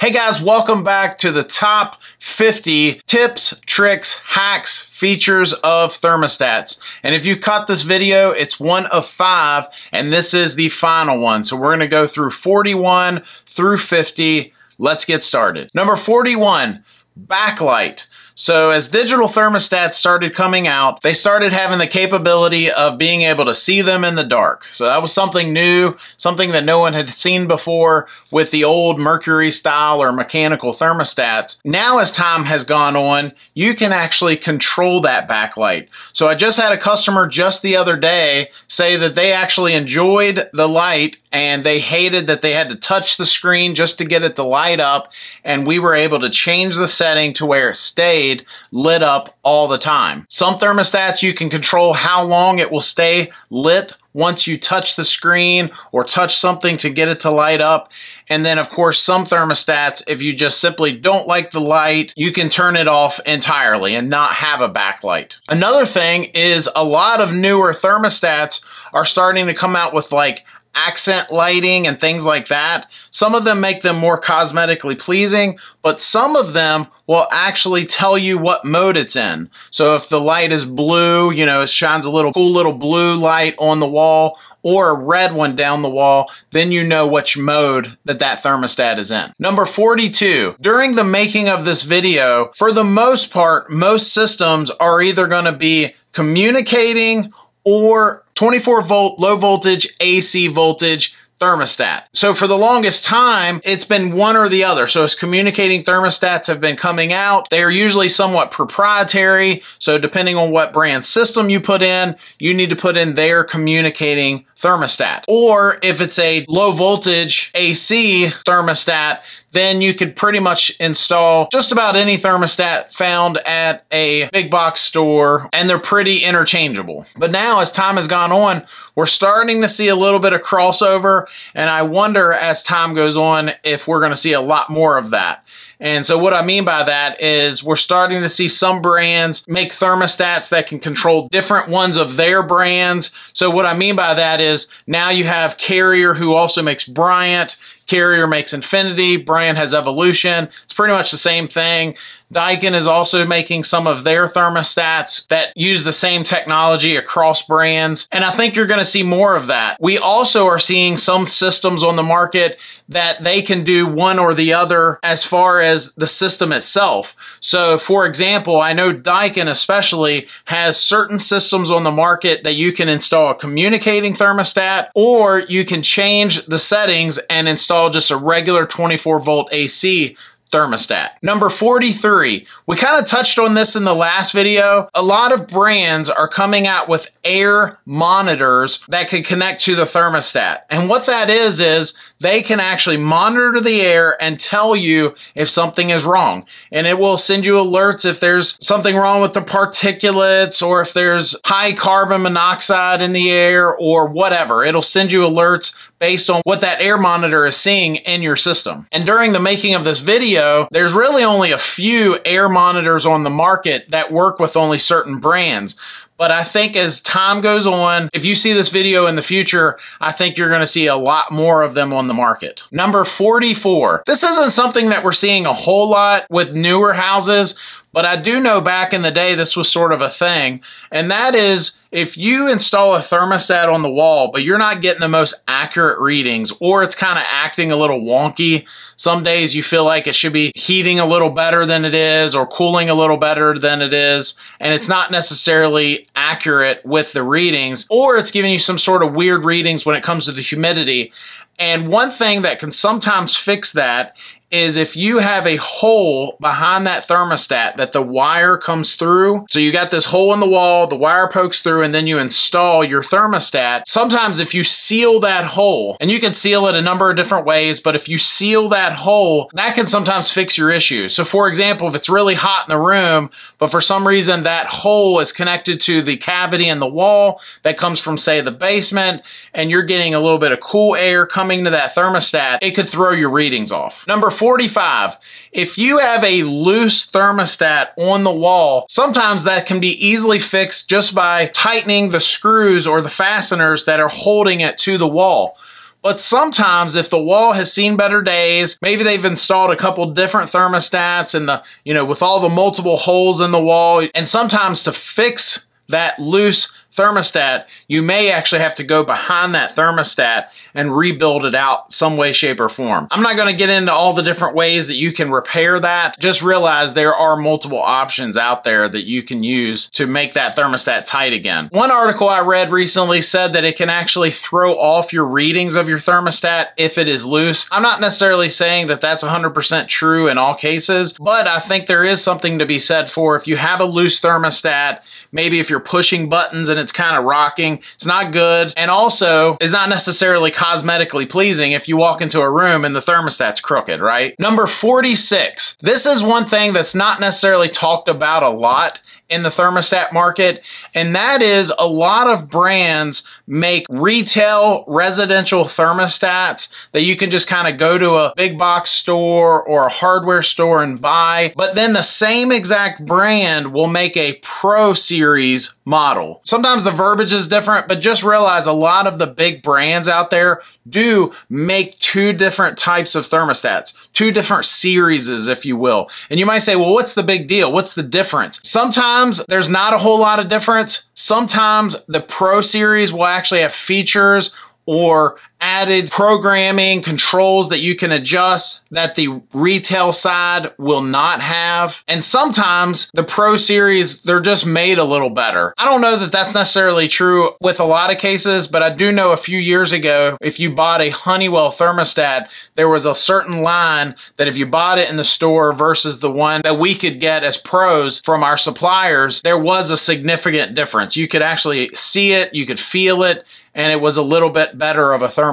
Hey guys, welcome back to the top 50 tips, tricks, hacks, features of thermostats. And if you've caught this video, it's one of five, and this is the final one. So we're gonna go through 41 through 50. Let's get started. Number 41, backlight. So as digital thermostats started coming out, they started having the capability of being able to see them in the dark. So that was something new, something that no one had seen before with the old mercury style or mechanical thermostats. Now as time has gone on, you can actually control that backlight. So I just had a customer just the other day say that they actually enjoyed the light and they hated that they had to touch the screen just to get it to light up and we were able to change the setting to where it stayed lit up all the time. Some thermostats you can control how long it will stay lit once you touch the screen or touch something to get it to light up. And then of course some thermostats, if you just simply don't like the light, you can turn it off entirely and not have a backlight. Another thing is a lot of newer thermostats are starting to come out with like accent lighting and things like that. Some of them make them more cosmetically pleasing, but some of them will actually tell you what mode it's in. So if the light is blue, you know, it shines a little cool little blue light on the wall or a red one down the wall, then you know which mode that that thermostat is in. Number 42, during the making of this video, for the most part, most systems are either gonna be communicating or 24 volt low voltage AC voltage thermostat. So for the longest time, it's been one or the other. So as communicating thermostats have been coming out, they are usually somewhat proprietary. So depending on what brand system you put in, you need to put in their communicating thermostat. Or if it's a low voltage AC thermostat, then you could pretty much install just about any thermostat found at a big box store and they're pretty interchangeable. But now as time has gone on, we're starting to see a little bit of crossover and I wonder as time goes on if we're gonna see a lot more of that. And so what I mean by that is we're starting to see some brands make thermostats that can control different ones of their brands. So what I mean by that is now you have Carrier who also makes Bryant, Carrier makes Infinity, Bryant has Evolution. It's pretty much the same thing. Daikin is also making some of their thermostats that use the same technology across brands. And I think you're going to see more of that. We also are seeing some systems on the market that they can do one or the other as far as the system itself. So for example, I know Daikin especially has certain systems on the market that you can install a communicating thermostat or you can change the settings and install just a regular 24 volt AC thermostat. Number 43, we kind of touched on this in the last video. A lot of brands are coming out with air monitors that can connect to the thermostat. And what that is, is they can actually monitor the air and tell you if something is wrong. And it will send you alerts if there's something wrong with the particulates or if there's high carbon monoxide in the air or whatever. It'll send you alerts based on what that air monitor is seeing in your system. And during the making of this video, there's really only a few air monitors on the market that work with only certain brands. But I think as time goes on, if you see this video in the future, I think you're gonna see a lot more of them on the market. Number 44. This isn't something that we're seeing a whole lot with newer houses, but I do know back in the day this was sort of a thing, and that is if you install a thermostat on the wall, but you're not getting the most accurate readings, or it's kind of acting a little wonky, some days you feel like it should be heating a little better than it is, or cooling a little better than it is, and it's not necessarily accurate with the readings, or it's giving you some sort of weird readings when it comes to the humidity. And one thing that can sometimes fix that is if you have a hole behind that thermostat that the wire comes through. So you got this hole in the wall, the wire pokes through, and then you install your thermostat. Sometimes if you seal that hole, and you can seal it a number of different ways, but if you seal that hole, that can sometimes fix your issue. So for example, if it's really hot in the room, but for some reason that hole is connected to the cavity in the wall that comes from say the basement, and you're getting a little bit of cool air coming to that thermostat, it could throw your readings off. Number 45. If you have a loose thermostat on the wall, sometimes that can be easily fixed just by tightening the screws or the fasteners that are holding it to the wall. But sometimes if the wall has seen better days, maybe they've installed a couple different thermostats and the, you know, with all the multiple holes in the wall, and sometimes to fix that loose thermostat, you may actually have to go behind that thermostat and rebuild it out some way, shape, or form. I'm not gonna get into all the different ways that you can repair that. Just realize there are multiple options out there that you can use to make that thermostat tight again. One article I read recently said that it can actually throw off your readings of your thermostat if it is loose. I'm not necessarily saying that that's 100% true in all cases, but I think there is something to be said for if you have a loose thermostat, maybe if you're pushing buttons and it's it's kind of rocking. It's not good. And also, it's not necessarily cosmetically pleasing if you walk into a room and the thermostat's crooked, right? Number 46. This is one thing that's not necessarily talked about a lot in the thermostat market, and that is a lot of brands make retail residential thermostats that you can just kind of go to a big box store or a hardware store and buy, but then the same exact brand will make a Pro Series model. Sometimes the verbiage is different, but just realize a lot of the big brands out there do make two different types of thermostats, two different series, if you will. And you might say, well, what's the big deal? What's the difference? Sometimes there's not a whole lot of difference. Sometimes the Pro Series will actually have features or added programming controls that you can adjust that the retail side will not have. And sometimes the Pro Series, they're just made a little better. I don't know that that's necessarily true with a lot of cases, but I do know a few years ago, if you bought a Honeywell thermostat, there was a certain line that if you bought it in the store versus the one that we could get as pros from our suppliers, there was a significant difference. You could actually see it, you could feel it, and it was a little bit better of a thermostat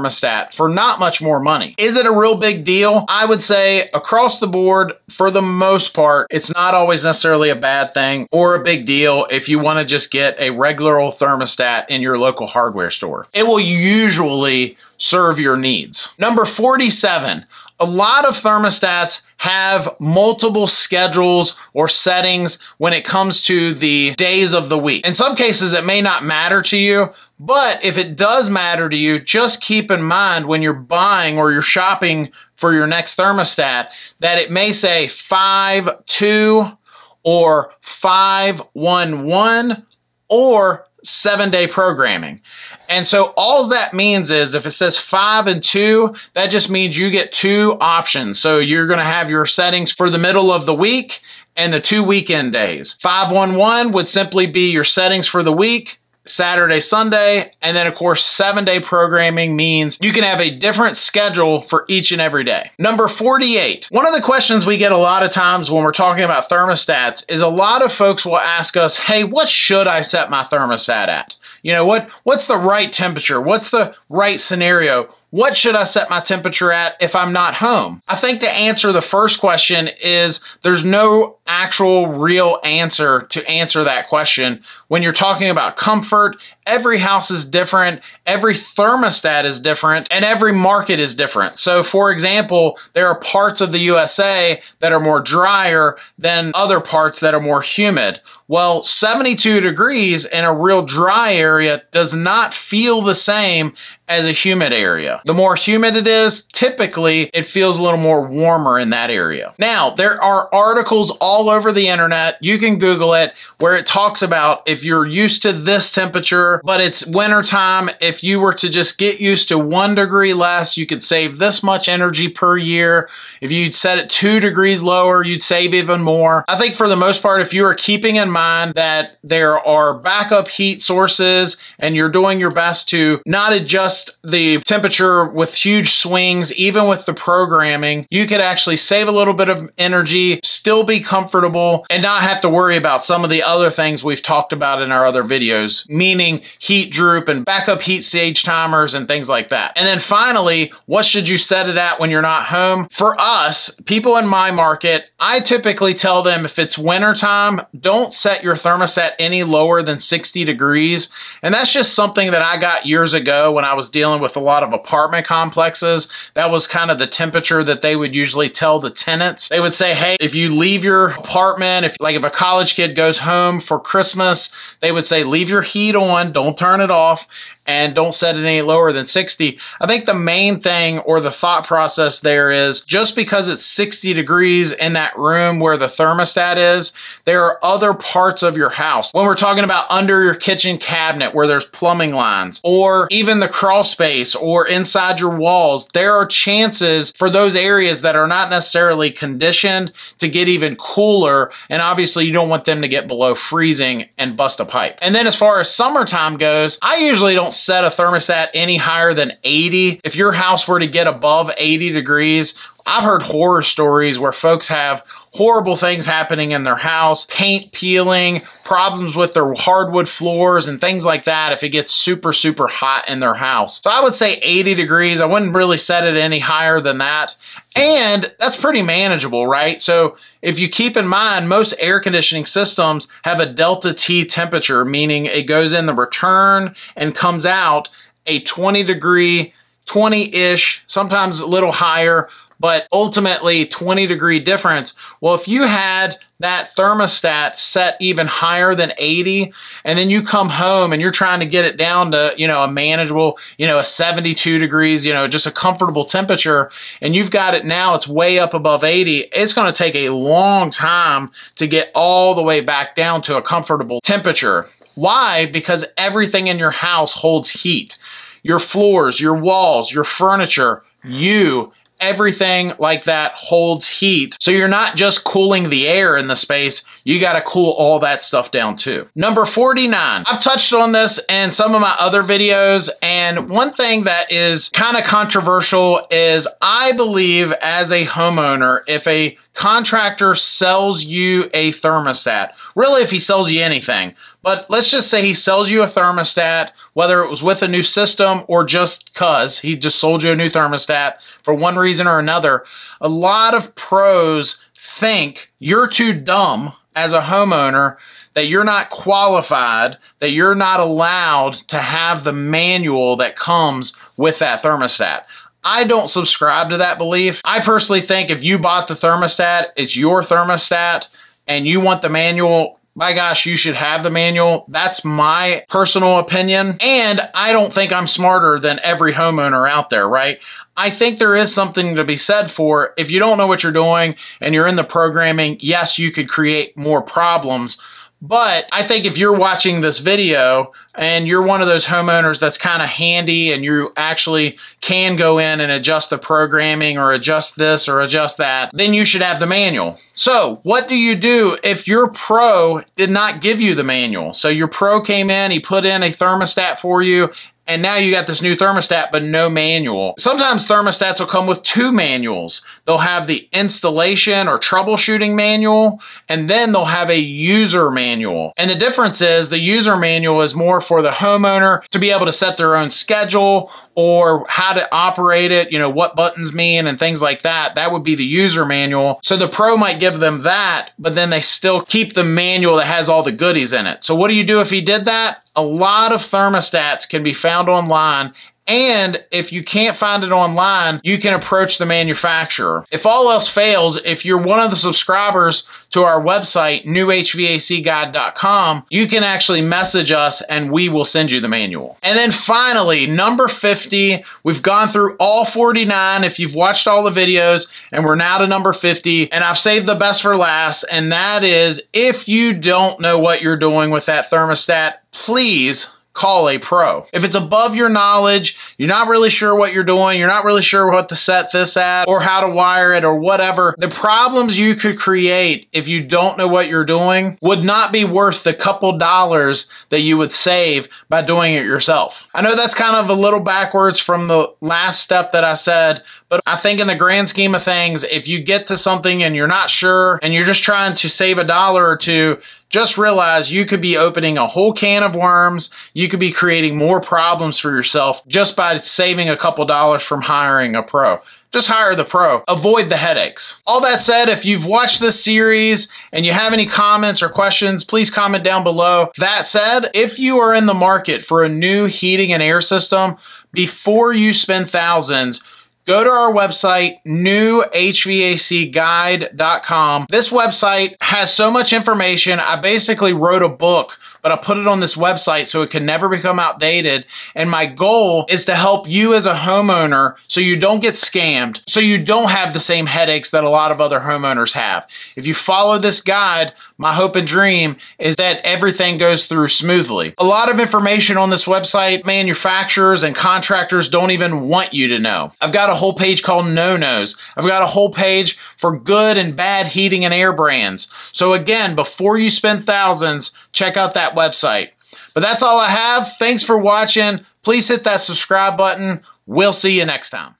for not much more money. Is it a real big deal? I would say across the board, for the most part, it's not always necessarily a bad thing or a big deal if you want to just get a regular old thermostat in your local hardware store. It will usually serve your needs. Number 47, a lot of thermostats have multiple schedules or settings when it comes to the days of the week. In some cases, it may not matter to you, but if it does matter to you, just keep in mind when you're buying or you're shopping for your next thermostat that it may say 5-2 or 511 or seven day programming. And so all that means is if it says five and two, that just means you get two options. So you're gonna have your settings for the middle of the week and the two weekend days. 511 would simply be your settings for the week. Saturday, Sunday, and then of course, seven day programming means you can have a different schedule for each and every day. Number 48. One of the questions we get a lot of times when we're talking about thermostats is a lot of folks will ask us, hey, what should I set my thermostat at? You know, what, what's the right temperature? What's the right scenario? What should I set my temperature at if I'm not home? I think to answer the first question is there's no actual real answer to answer that question. When you're talking about comfort, every house is different, every thermostat is different, and every market is different. So for example, there are parts of the USA that are more drier than other parts that are more humid. Well, 72 degrees in a real dry area does not feel the same as a humid area. The more humid it is, typically it feels a little more warmer in that area. Now, there are articles all over the internet, you can Google it, where it talks about if you're used to this temperature, but it's wintertime, if you were to just get used to one degree less, you could save this much energy per year. If you'd set it two degrees lower, you'd save even more. I think for the most part, if you are keeping in mind that there are backup heat sources and you're doing your best to not adjust the temperature with huge swings, even with the programming, you could actually save a little bit of energy, still be comfortable, and not have to worry about some of the other things we've talked about in our other videos, meaning heat droop and backup heat stage timers and things like that. And then finally, what should you set it at when you're not home? For us, people in my market, I typically tell them if it's wintertime, don't set your thermostat any lower than 60 degrees. And that's just something that I got years ago when I was dealing with a lot of apartment complexes. That was kind of the temperature that they would usually tell the tenants. They would say, hey, if you leave your apartment, if like if a college kid goes home for Christmas, they would say, leave your heat on, don't turn it off and don't set it any lower than 60. I think the main thing or the thought process there is just because it's 60 degrees in that room where the thermostat is, there are other parts of your house. When we're talking about under your kitchen cabinet where there's plumbing lines or even the crawl space or inside your walls, there are chances for those areas that are not necessarily conditioned to get even cooler. And obviously you don't want them to get below freezing and bust a pipe. And then as far as summertime goes, I usually don't set a thermostat any higher than 80. If your house were to get above 80 degrees, I've heard horror stories where folks have horrible things happening in their house, paint peeling, problems with their hardwood floors and things like that if it gets super, super hot in their house. So I would say 80 degrees. I wouldn't really set it any higher than that. And that's pretty manageable, right? So if you keep in mind, most air conditioning systems have a delta T temperature, meaning it goes in the return and comes out a 20 degree 20-ish, sometimes a little higher but ultimately 20 degree difference. Well, if you had that thermostat set even higher than 80 and then you come home and you're trying to get it down to you know a manageable you know a 72 degrees you know just a comfortable temperature and you've got it now it's way up above 80 it's going to take a long time to get all the way back down to a comfortable temperature. Why? Because everything in your house holds heat. Your floors your walls your furniture you everything like that holds heat. So you're not just cooling the air in the space, you gotta cool all that stuff down too. Number 49, I've touched on this in some of my other videos, and one thing that is kind of controversial is I believe as a homeowner, if a contractor sells you a thermostat, really if he sells you anything, but let's just say he sells you a thermostat, whether it was with a new system or just cuz he just sold you a new thermostat for one reason or another. A lot of pros think you're too dumb as a homeowner that you're not qualified, that you're not allowed to have the manual that comes with that thermostat. I don't subscribe to that belief. I personally think if you bought the thermostat, it's your thermostat, and you want the manual, by gosh, you should have the manual. That's my personal opinion. And I don't think I'm smarter than every homeowner out there, right? I think there is something to be said for if you don't know what you're doing and you're in the programming, yes, you could create more problems. But I think if you're watching this video and you're one of those homeowners that's kind of handy and you actually can go in and adjust the programming or adjust this or adjust that, then you should have the manual. So what do you do if your pro did not give you the manual? So your pro came in, he put in a thermostat for you and now you got this new thermostat, but no manual. Sometimes thermostats will come with two manuals. They'll have the installation or troubleshooting manual, and then they'll have a user manual. And the difference is the user manual is more for the homeowner to be able to set their own schedule or how to operate it, you know, what buttons mean and things like that. That would be the user manual. So the pro might give them that, but then they still keep the manual that has all the goodies in it. So what do you do if he did that? A lot of thermostats can be found online and if you can't find it online, you can approach the manufacturer. If all else fails, if you're one of the subscribers to our website, newhvacguide.com, you can actually message us and we will send you the manual. And then finally, number 50, we've gone through all 49 if you've watched all the videos, and we're now to number 50. And I've saved the best for last, and that is if you don't know what you're doing with that thermostat, please call a pro. If it's above your knowledge, you're not really sure what you're doing, you're not really sure what to set this at or how to wire it or whatever, the problems you could create if you don't know what you're doing would not be worth the couple dollars that you would save by doing it yourself. I know that's kind of a little backwards from the last step that I said, but I think in the grand scheme of things, if you get to something and you're not sure and you're just trying to save a dollar or two, just realize you could be opening a whole can of worms. You could be creating more problems for yourself just by saving a couple dollars from hiring a pro just hire the pro. Avoid the headaches. All that said, if you've watched this series and you have any comments or questions, please comment down below. That said, if you are in the market for a new heating and air system, before you spend thousands, go to our website, newhvacguide.com. This website has so much information. I basically wrote a book but I put it on this website so it can never become outdated. And my goal is to help you as a homeowner so you don't get scammed, so you don't have the same headaches that a lot of other homeowners have. If you follow this guide, my hope and dream is that everything goes through smoothly. A lot of information on this website, manufacturers and contractors don't even want you to know. I've got a whole page called no-nos. I've got a whole page for good and bad heating and air brands. So again, before you spend thousands, check out that website. But that's all I have. Thanks for watching. Please hit that subscribe button. We'll see you next time.